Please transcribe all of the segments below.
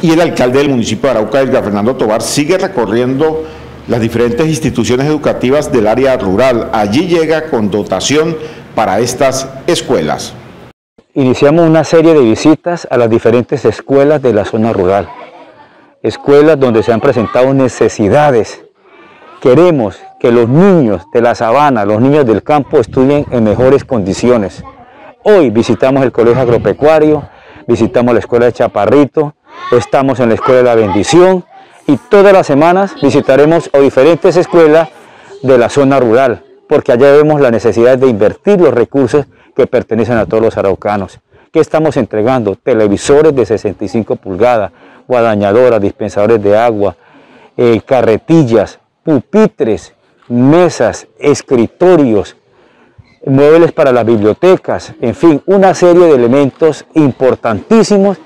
Y el alcalde del municipio de Arauca, Edgar Fernando Tobar, sigue recorriendo las diferentes instituciones educativas del área rural. Allí llega con dotación para estas escuelas. Iniciamos una serie de visitas a las diferentes escuelas de la zona rural. Escuelas donde se han presentado necesidades. Queremos que los niños de la sabana, los niños del campo estudien en mejores condiciones. Hoy visitamos el Colegio Agropecuario, visitamos la Escuela de Chaparrito, estamos en la Escuela de la Bendición y todas las semanas visitaremos diferentes escuelas de la zona rural, porque allá vemos la necesidad de invertir los recursos que pertenecen a todos los araucanos. ¿Qué estamos entregando? Televisores de 65 pulgadas, guadañadoras, dispensadores de agua, eh, carretillas, pupitres, mesas, escritorios, muebles para las bibliotecas, en fin, una serie de elementos importantísimos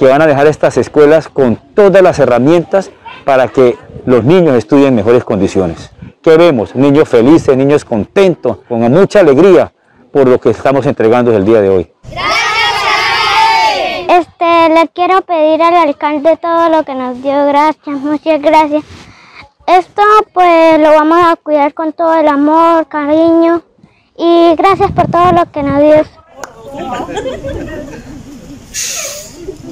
que van a dejar estas escuelas con todas las herramientas para que los niños estudien en mejores condiciones. ¿Qué vemos? Niños felices, niños contentos, con mucha alegría por lo que estamos entregando el día de hoy. Este, le quiero pedir al alcalde todo lo que nos dio, gracias, muchas gracias. Esto pues lo vamos a cuidar con todo el amor, cariño y gracias por todo lo que nos dio.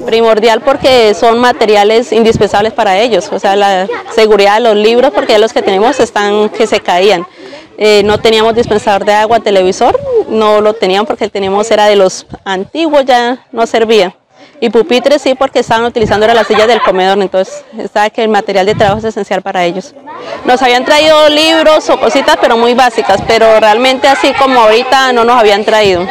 Primordial porque son materiales indispensables para ellos, o sea, la seguridad de los libros porque ya los que tenemos están que se caían. Eh, no teníamos dispensador de agua, televisor, no lo teníamos porque teníamos era de los antiguos, ya no servía. Y pupitres sí, porque estaban utilizando la silla del comedor, entonces estaba que el material de trabajo es esencial para ellos. Nos habían traído libros o cositas, pero muy básicas, pero realmente así como ahorita no nos habían traído.